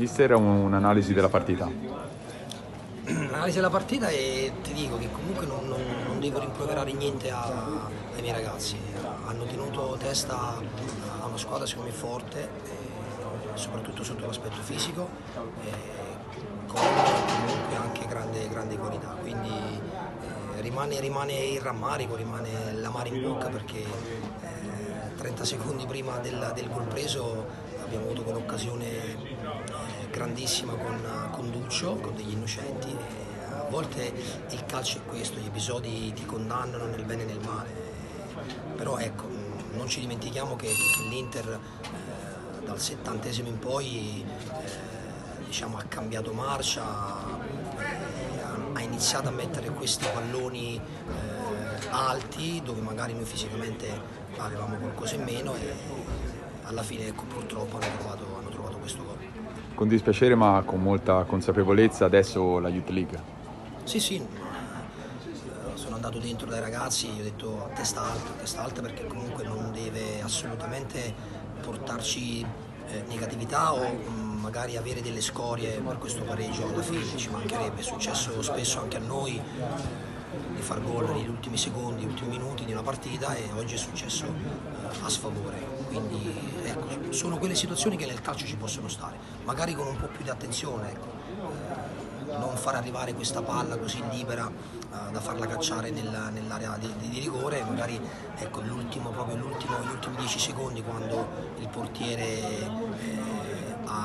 Mister, un'analisi della partita. L'analisi della partita e ti dico che comunque non, non, non devo rimproverare niente a, ai miei ragazzi. Hanno tenuto testa a una squadra secondo me forte, soprattutto sotto l'aspetto fisico, con comunque anche grande, grande qualità. Quindi eh, rimane, rimane, il rammarico, rimane l'amaro in bocca perché eh, 30 secondi prima del, del gol preso abbiamo avuto quell'occasione eh, grandissima con, con Duccio, con degli innocenti. E a volte il calcio è questo, gli episodi ti condannano nel bene e nel male. Però ecco, non ci dimentichiamo che, l'Inter eh, dal settantesimo in poi eh, diciamo, ha cambiato marcia, eh, ha iniziato a mettere questi palloni eh, alti dove magari noi fisicamente avevamo qualcosa in meno e, alla fine ecco, purtroppo hanno trovato, hanno trovato questo gol. Con dispiacere ma con molta consapevolezza adesso la Youth League. Sì, sì, sono andato dentro dai ragazzi, gli ho detto a testa alta, a testa alta perché comunque non deve assolutamente portarci eh, negatività o mh, magari avere delle scorie per questo pareggio alla fine, ci mancherebbe, è successo spesso anche a noi di far gol negli ultimi secondi, negli ultimi minuti di una partita e oggi è successo eh, a sfavore. Quindi ecco, sono quelle situazioni che nel calcio ci possono stare, magari con un po' più di attenzione. Ecco. Eh, non far arrivare questa palla così libera uh, da farla cacciare nel, nell'area di, rigore, magari ecco, l'ultimo, proprio l'ultimo, gli ultimi 10 secondi quando il portiere eh, ha,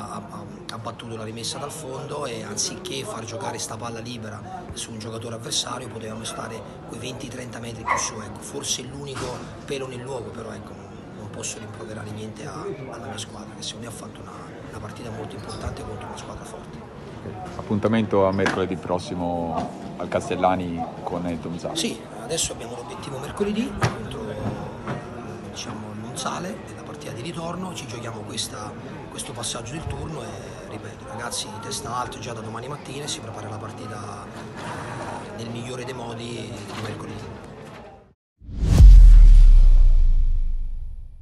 battuto la rimessa dal fondo e anziché far giocare questa palla libera su un giocatore avversario potevamo stare quei 20-30 metri più su, ecco, forse l'unico pelo nel luogo, però ecco, non posso rimproverare niente a, alla mia squadra che secondo me ha fatto una, una partita molto importante contro una squadra forte. Appuntamento a mercoledì prossimo al Castellani con il Donzale. Sì, adesso abbiamo l'obiettivo mercoledì contro diciamo, il Monzale, nella partita di ritorno, ci giochiamo questa, questo passaggio del turno e ripeto, ragazzi testa alta già da domani mattina e si prepara la partita nel migliore dei modi di mercoledì.